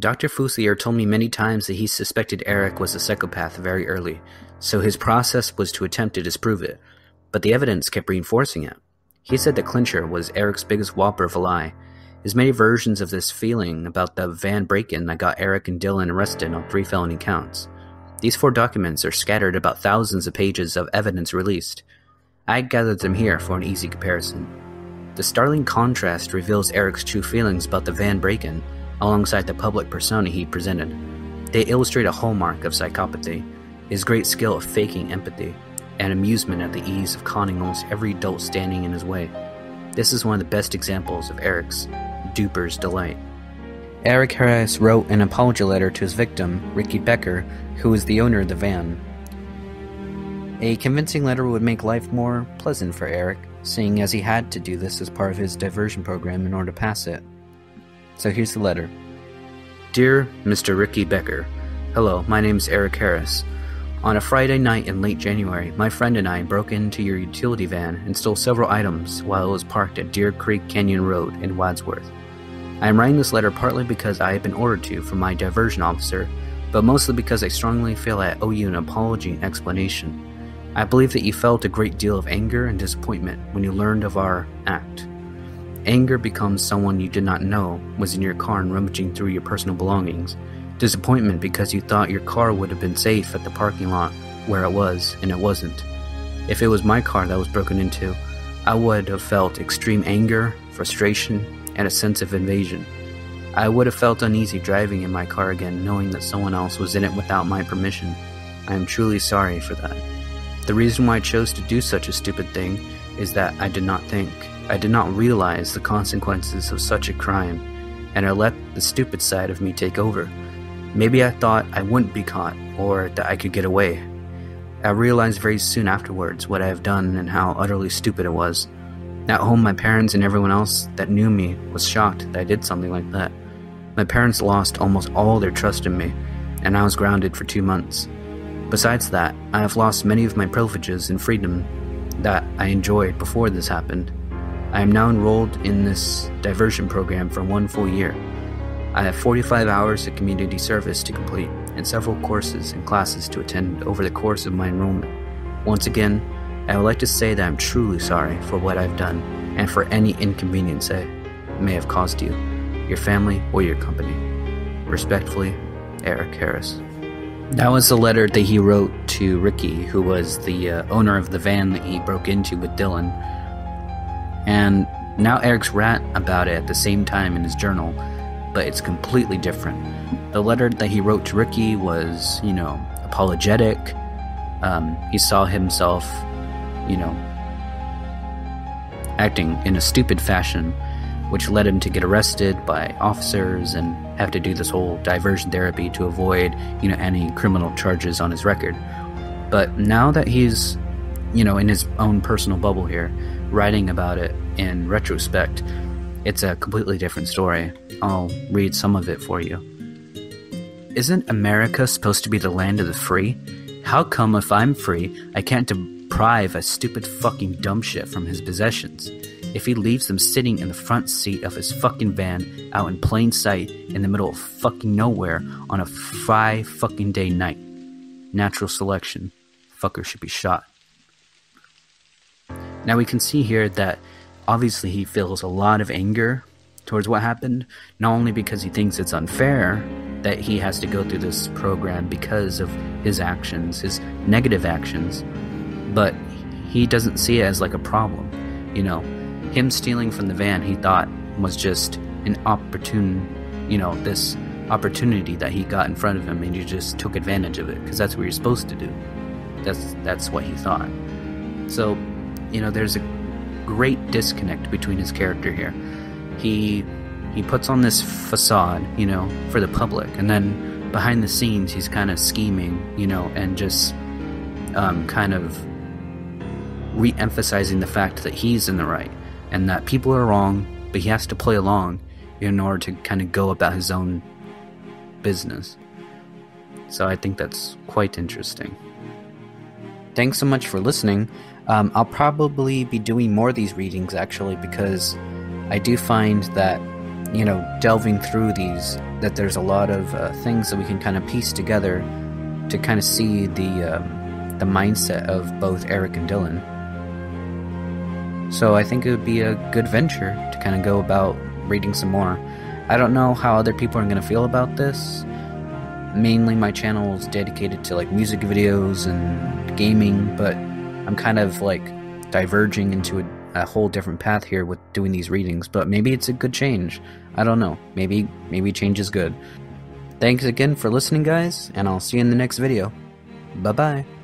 Dr. Fuselier told me many times that he suspected Eric was a psychopath very early, so his process was to attempt to disprove it, but the evidence kept reinforcing it. He said that Clincher was Eric's biggest whopper of a lie. There's many versions of this feeling about the van break-in that got Eric and Dylan arrested on three felony counts. These four documents are scattered about thousands of pages of evidence released. I gathered them here for an easy comparison. The startling contrast reveals Eric's true feelings about the van break-in, alongside the public persona he presented. They illustrate a hallmark of psychopathy, his great skill of faking empathy, and amusement at the ease of conning almost every adult standing in his way. This is one of the best examples of Eric's duper's delight. Eric Harris wrote an apology letter to his victim, Ricky Becker, who was the owner of the van. A convincing letter would make life more pleasant for Eric, seeing as he had to do this as part of his diversion program in order to pass it. So here's the letter Dear Mr. Ricky Becker, Hello, my name is Eric Harris. On a Friday night in late January, my friend and I broke into your utility van and stole several items while it was parked at Deer Creek Canyon Road in Wadsworth. I am writing this letter partly because I have been ordered to from my diversion officer, but mostly because I strongly feel I owe you an apology and explanation. I believe that you felt a great deal of anger and disappointment when you learned of our act. Anger becomes someone you did not know was in your car and rummaging through your personal belongings. Disappointment because you thought your car would have been safe at the parking lot where it was, and it wasn't. If it was my car that was broken into, I would have felt extreme anger, frustration, and a sense of invasion. I would have felt uneasy driving in my car again, knowing that someone else was in it without my permission. I am truly sorry for that. The reason why I chose to do such a stupid thing is that I did not think, I did not realize the consequences of such a crime, and I let the stupid side of me take over. Maybe I thought I wouldn't be caught, or that I could get away. I realized very soon afterwards what I have done and how utterly stupid it was. At home, my parents and everyone else that knew me was shocked that I did something like that. My parents lost almost all their trust in me, and I was grounded for two months. Besides that, I have lost many of my privileges and freedom that I enjoyed before this happened. I am now enrolled in this diversion program for one full year. I have 45 hours of community service to complete and several courses and classes to attend over the course of my enrollment. Once again, I would like to say that I'm truly sorry for what I've done and for any inconvenience I may have caused you, your family, or your company. Respectfully, Eric Harris. That was the letter that he wrote to Ricky, who was the uh, owner of the van that he broke into with Dylan. And now Eric's rant about it at the same time in his journal, but it's completely different. The letter that he wrote to Ricky was, you know, apologetic. Um, he saw himself, you know, acting in a stupid fashion, which led him to get arrested by officers and have to do this whole diversion therapy to avoid, you know, any criminal charges on his record. But now that he's, you know, in his own personal bubble here, writing about it in retrospect, it's a completely different story. I'll read some of it for you. Isn't America supposed to be the land of the free? How come if I'm free, I can't deprive a stupid fucking dumb shit from his possessions? If he leaves them sitting in the front seat of his fucking van out in plain sight in the middle of fucking nowhere on a fry fucking day night. Natural selection. Fucker should be shot. Now we can see here that obviously he feels a lot of anger towards what happened, not only because he thinks it's unfair that he has to go through this program because of his actions, his negative actions, but he doesn't see it as like a problem. You know, him stealing from the van he thought was just an opportune, you know, this opportunity that he got in front of him and he just took advantage of it because that's what you're supposed to do. That's that's what he thought. So, you know, there's a great disconnect between his character here. He he puts on this facade, you know, for the public, and then behind the scenes he's kind of scheming, you know, and just um, kind of re-emphasizing the fact that he's in the right and that people are wrong, but he has to play along in order to kind of go about his own business. So I think that's quite interesting. Thanks so much for listening. Um, I'll probably be doing more of these readings actually because I do find that you know, delving through these, that there's a lot of uh, things that we can kind of piece together to kind of see the um, the mindset of both Eric and Dylan. So I think it would be a good venture to kind of go about reading some more. I don't know how other people are going to feel about this. Mainly, my channel is dedicated to like music videos and gaming, but I'm kind of like diverging into a, a whole different path here with doing these readings. But maybe it's a good change. I don't know. Maybe maybe change is good. Thanks again for listening, guys, and I'll see you in the next video. Bye bye.